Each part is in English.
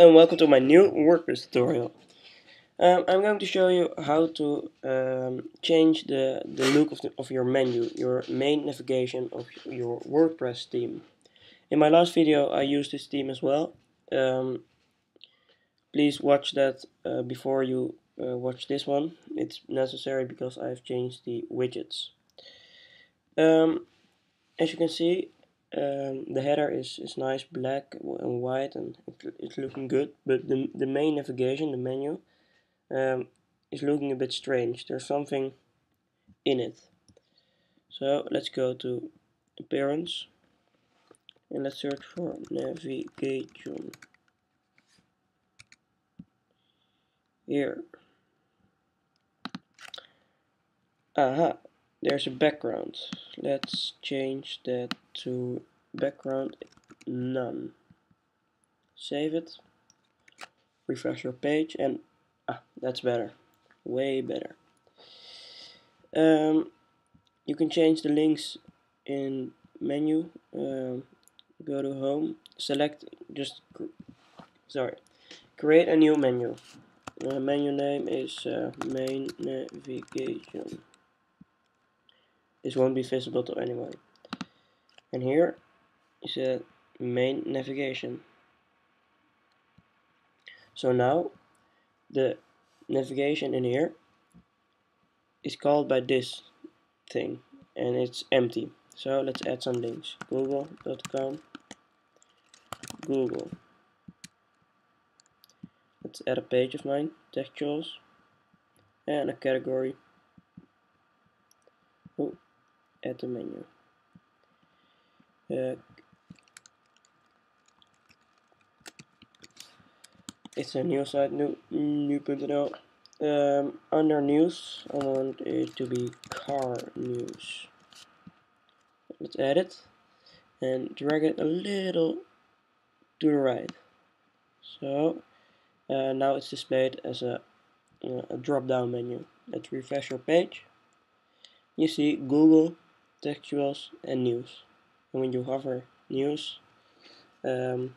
and welcome to my new WordPress tutorial. Um, I'm going to show you how to um, change the, the look of, the, of your menu, your main navigation of your WordPress theme. In my last video I used this theme as well. Um, please watch that uh, before you uh, watch this one. It's necessary because I've changed the widgets. Um, as you can see um, the header is, is nice black and white and it, it's looking good. But the, the main navigation, the menu um, is looking a bit strange. There's something in it. So let's go to appearance and let's search for navigation. Here. Aha there's a background let's change that to background none. Save it. Refresh your page and ah that's better. Way better. Um, you can change the links in menu. Um, go to home. Select just sorry. Create a new menu. Uh, menu name is uh, main navigation this won't be visible to anyone. And here is a main navigation. So now the navigation in here is called by this thing and it's empty. So let's add some links. Google.com google. Let's add a page of mine textuals and a category. Oh, add the menu uh, it's a new site, new. Um, under news, I want it to be car news. Let's add it and drag it a little to the right. So uh, now it's displayed as a, uh, a drop down menu. Let's refresh your page. You see Google, textuals, and news. And when you hover news um,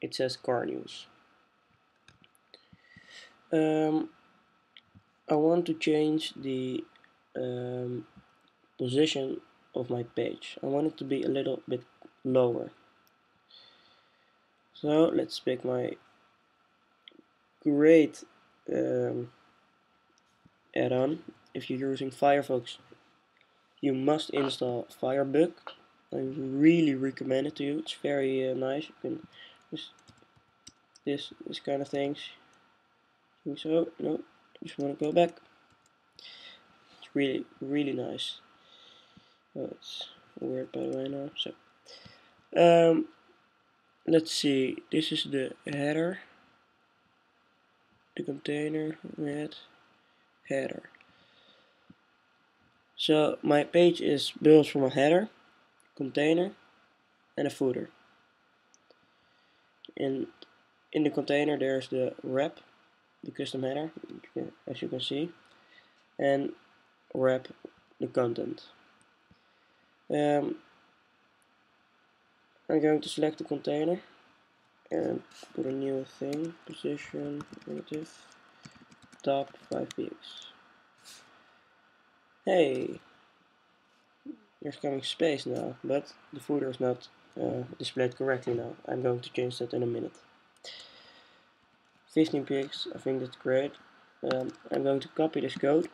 it says car news. Um, I want to change the um, position of my page. I want it to be a little bit lower. So let's pick my great um, add-on. If you're using Firefox you must install Firebug. I really recommend it to you. It's very uh, nice. You can just this this kind of things. So no, just want to go back. It's really really nice. Oh, it's weird by the way now. So um, let's see. This is the header. The container with header. So my page is built from a header, container, and a footer. And in the container there's the wrap, the custom header, as you can see, and wrap the content. Um, I'm going to select the container and put a new thing, position, relative, top 5px. Hey, there's coming space now, but the footer is not uh, displayed correctly now. I'm going to change that in a minute. 15 pics, I think that's great. Um, I'm going to copy this code.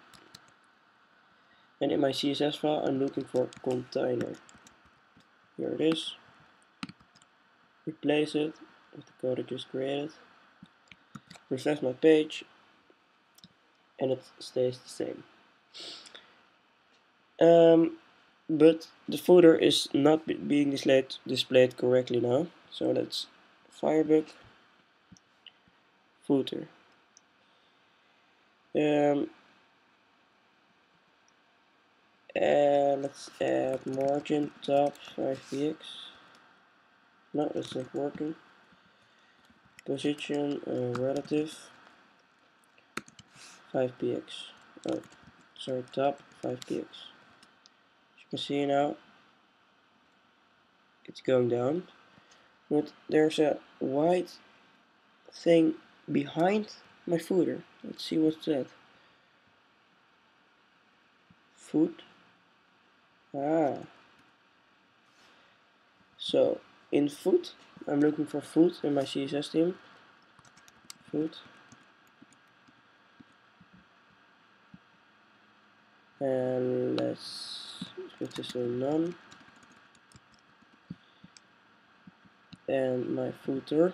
And in my CSS file, I'm looking for container. Here it is. Replace it with the code I just created. Refresh my page. And it stays the same. Um, but the footer is not being displayed, displayed correctly now. So let's Firebug footer. Um, and let's add margin top 5px. No, it's not working. Position uh, relative 5px. Oh, sorry, top 5px can see now it's going down but there's a white thing behind my footer. Let's see what's that. Foot. Ah. So in foot, I'm looking for foot in my CSS theme. Foot. And let's this to none. And my footer.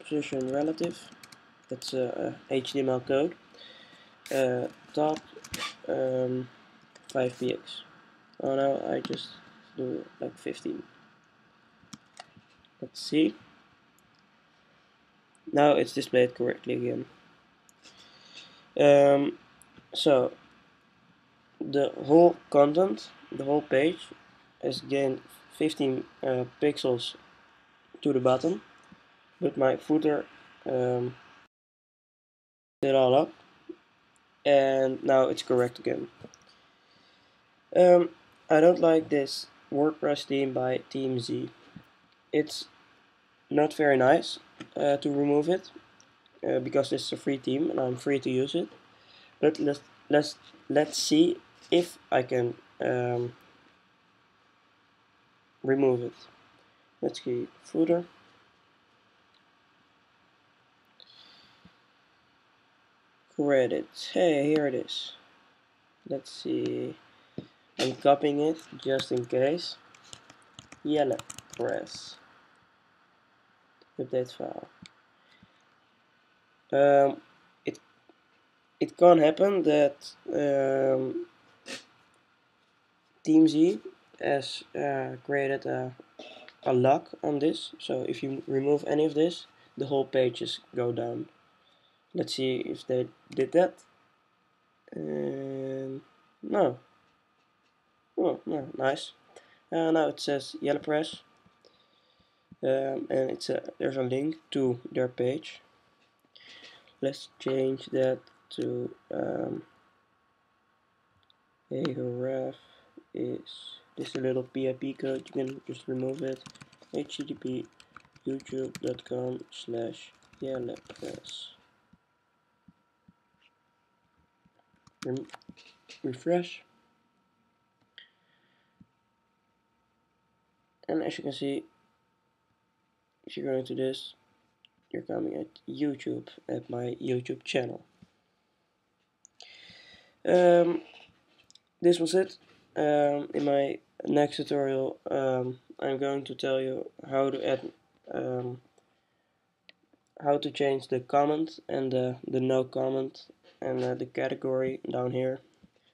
Position relative. That's a, a HTML code. Uh, top um, 5px oh no I just do like 15 let's see. Now it's displayed correctly again. Um, so the whole content the whole page has gained 15 uh, pixels to the bottom. But my footer um, it all up. And now it's correct again. Um, I don't like this WordPress theme by ThemeZee. It's not very nice uh, to remove it uh, because it's a free theme and I'm free to use it. But let's let's let's see if I can um, remove it. Let's see footer. Credits. Hey here it is. Let's see. I'm copying it just in case. Jelle. Press. Update file. Um, it it can happen that um, ThemeZee has uh, created a, a lock on this. So if you remove any of this the whole page just go down. Let's see if they did that. And no. Oh no nice. Uh, now it says JellePress. Um, and it's a there's a link to their page. Let's change that to um, href is this a little PHP code you can just remove it. Http youtube.com slash JellePress refresh. And as you can see if you go into this you're coming at YouTube at my YouTube channel. Um, this was it um, in my next tutorial um, I'm going to tell you how to add um, how to change the comment and the, the no comment and uh, the category down here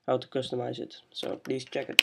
how to customize it. So please check it